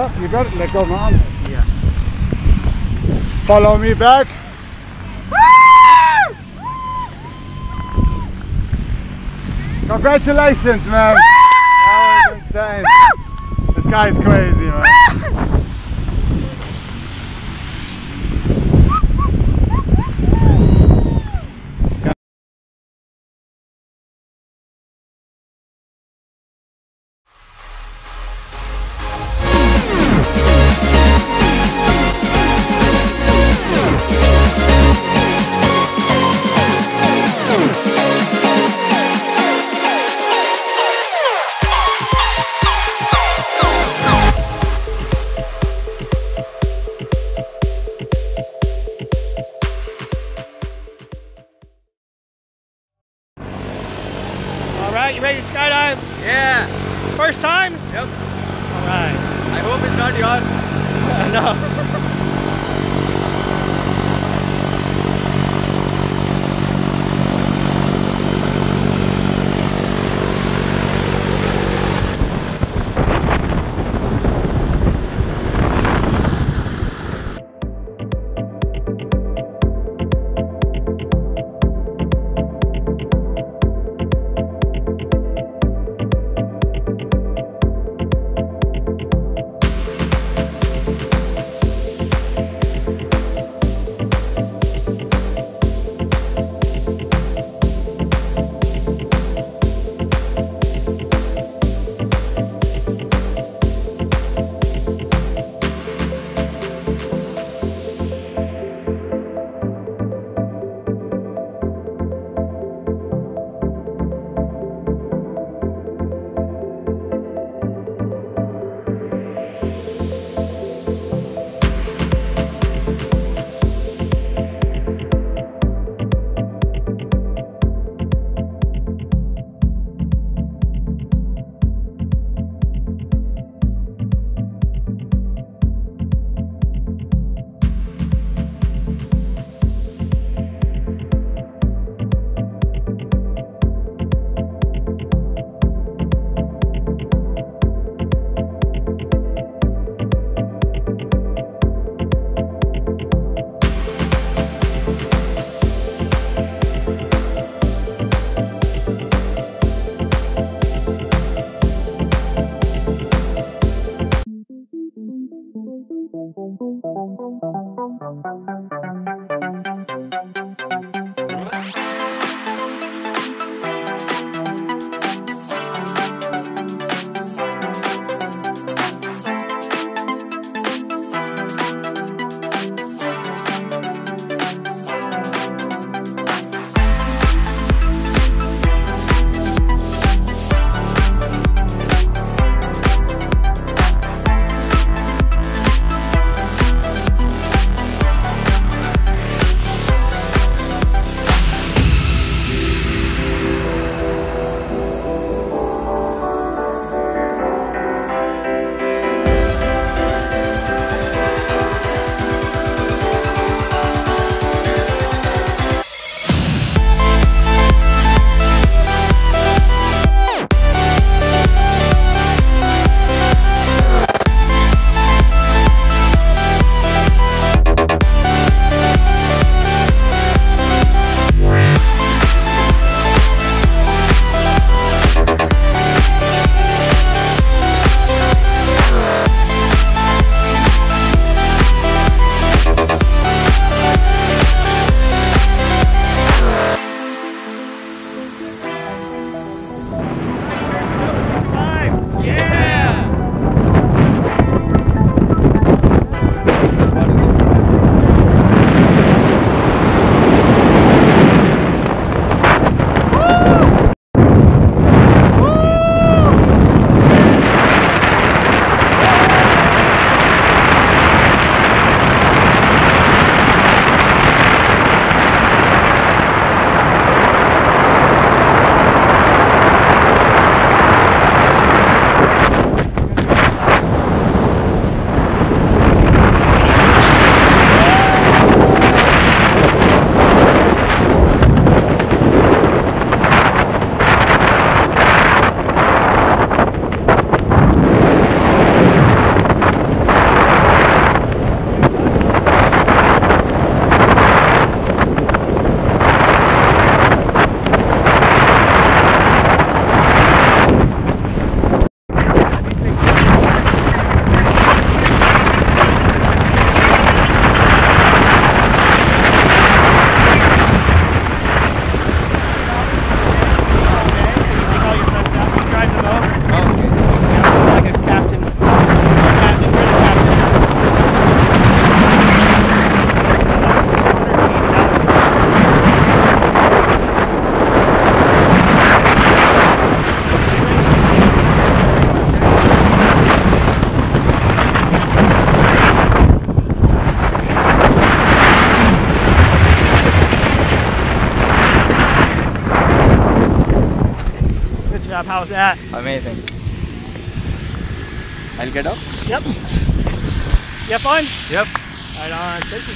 up, you got it, let go arm. Yeah. Follow me back. Congratulations, man. That was insane. This guy's crazy,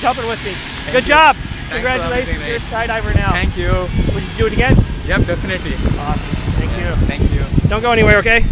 Thanks jumping with me. Good job. for Congratulations. You're a skydiver now. Thank you. Would you do it again? Yep, definitely. Awesome. Thank you. Thank you. Don't go anywhere, okay?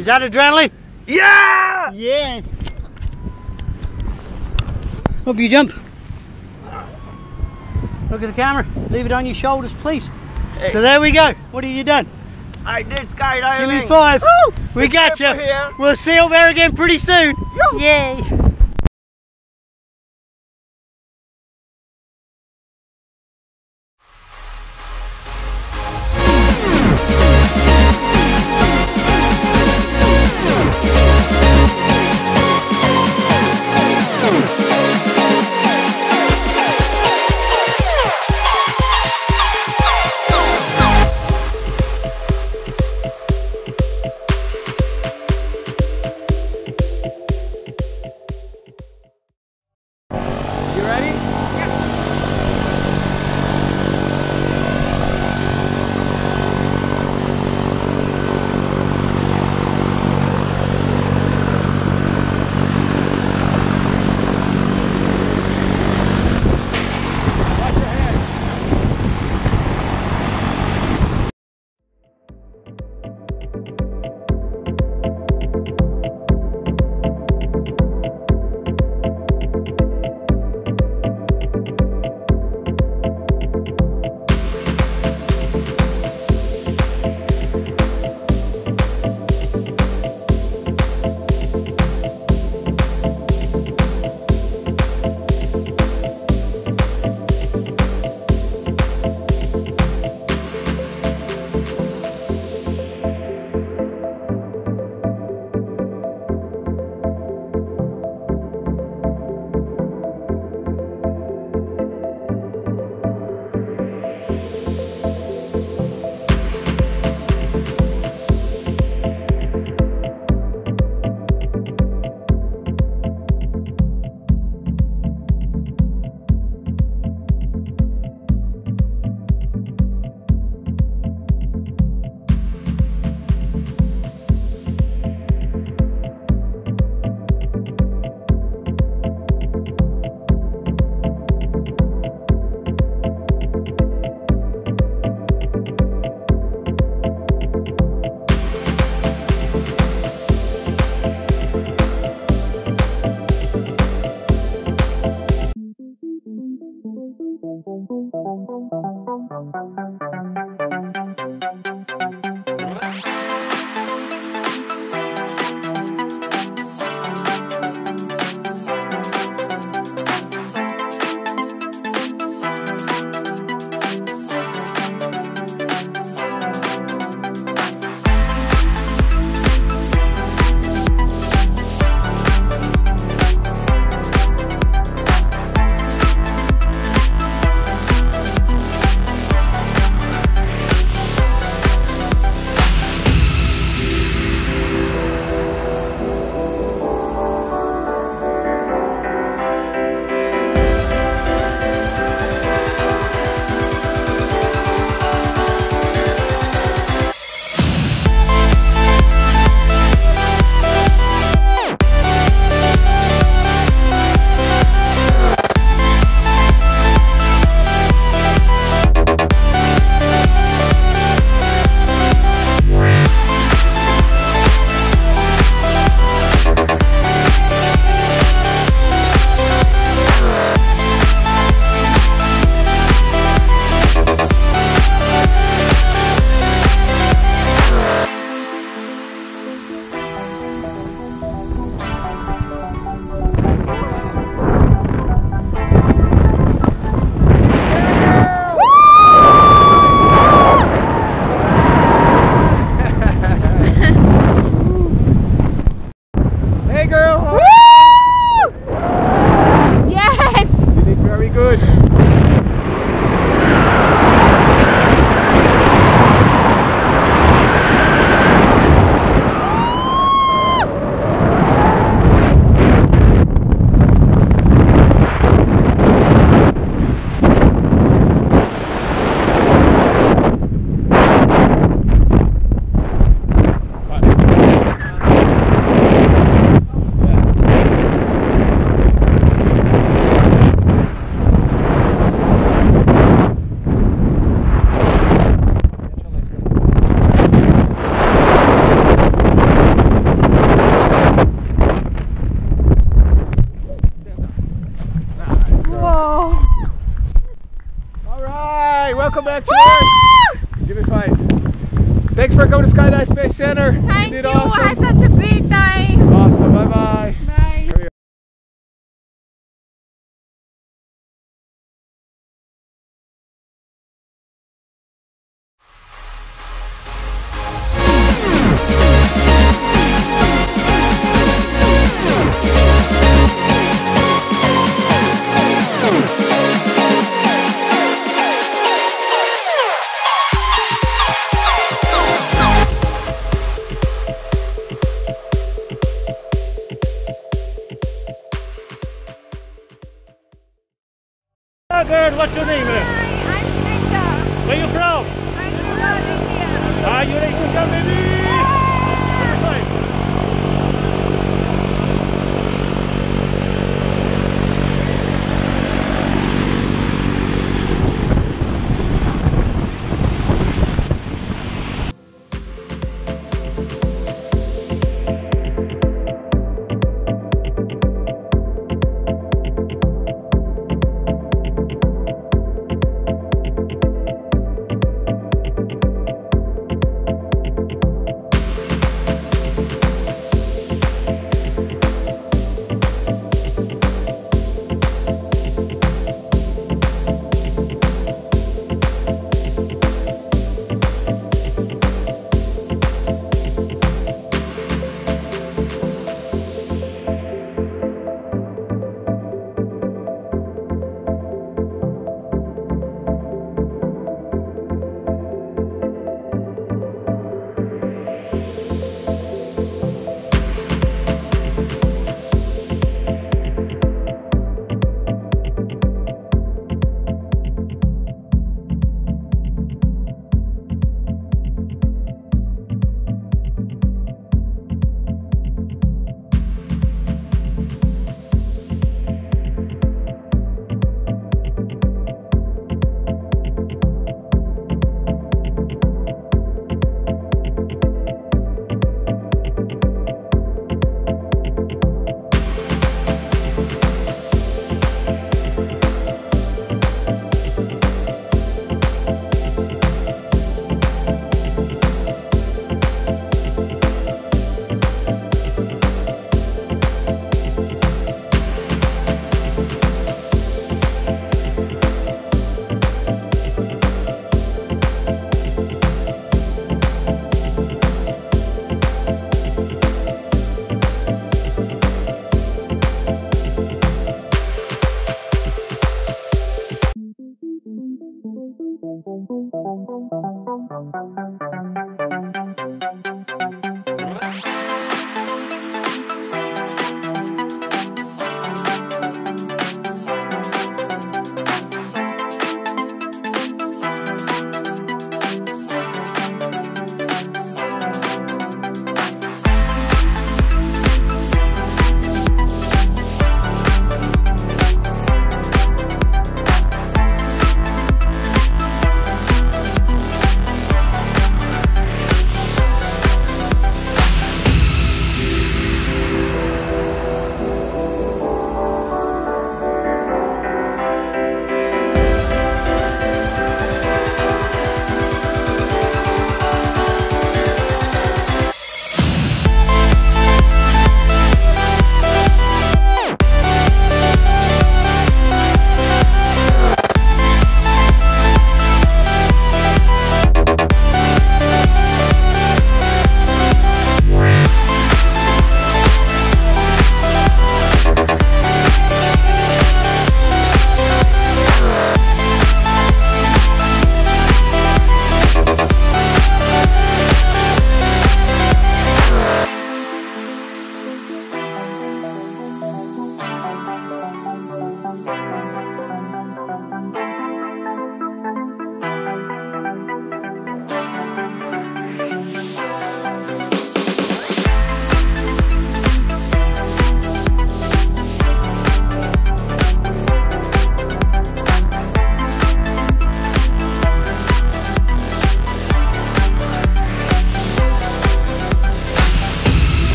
Is that adrenaline? Yeah! Yeah. Up you jump. Look at the camera. Leave it on your shoulders, please. Hey. So there we go. What have you done? I did skydiving. Give me five. We got you. We'll see you there again pretty soon. Yay. Girl, what's your name? eh? I'm Srinda. Where you from? I'm from India. Are you ready to jump, baby?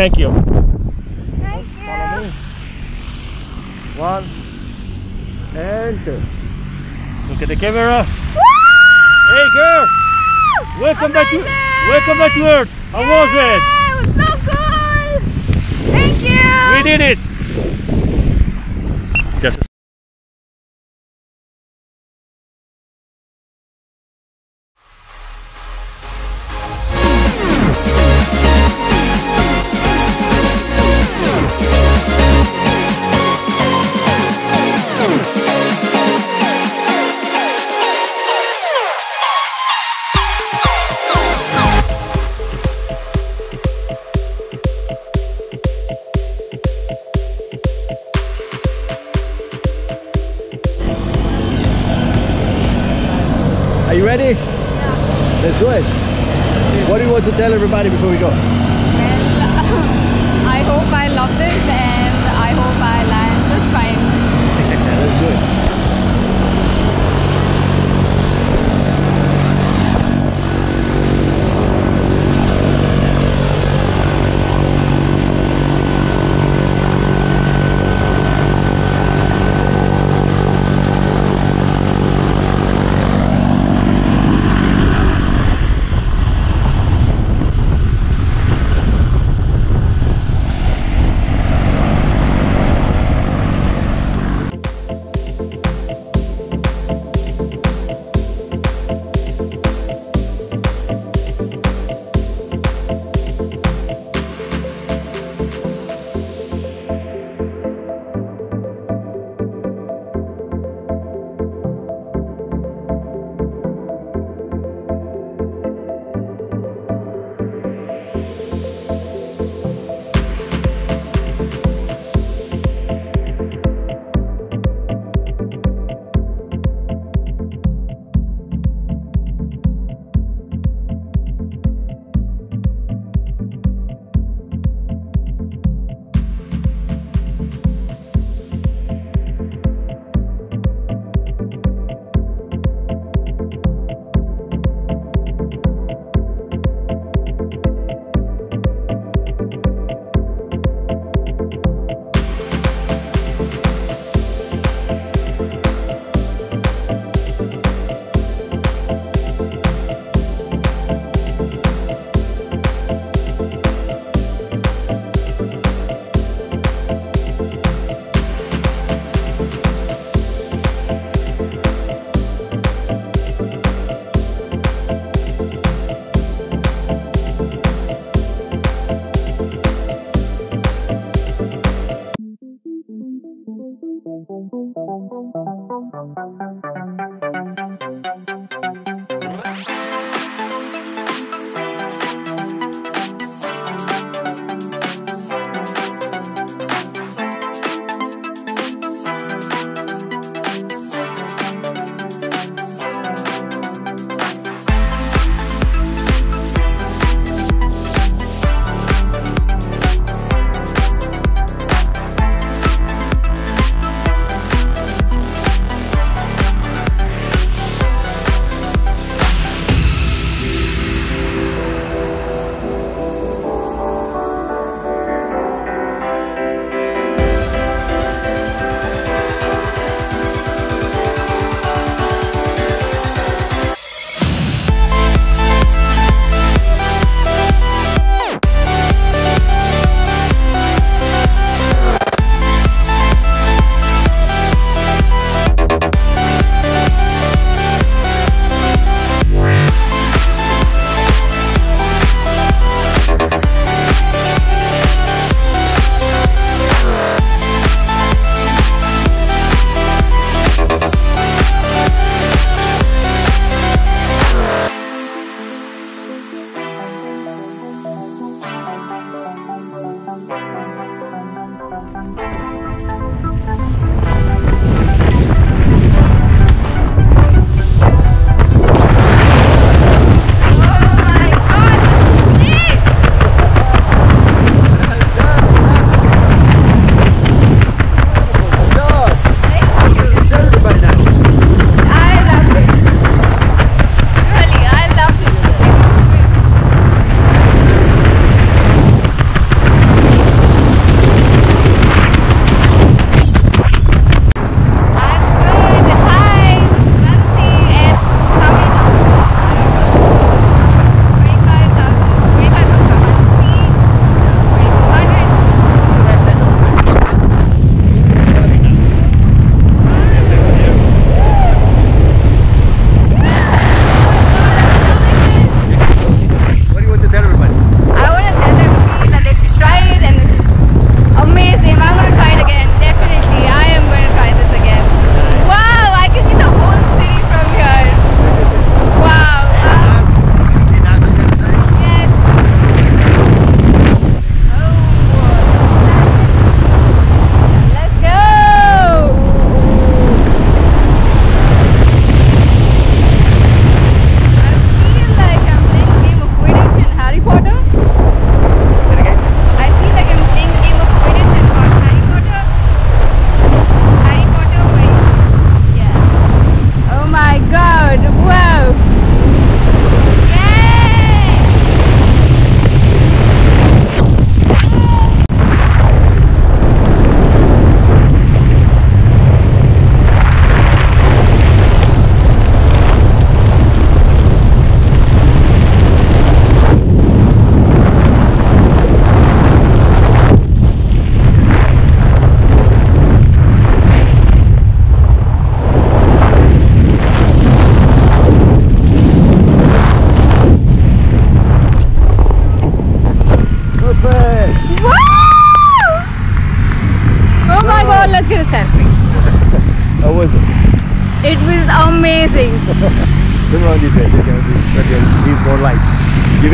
Thank you. Thank Follow me. One and two. Look at the camera. Hey girl, welcome back to welcome back to Earth. How was it? It was so cool. Thank you. We did it. Everybody before we go?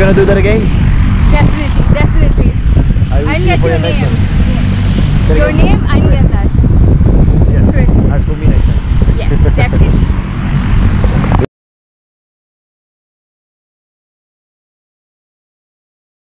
Gonna do that again?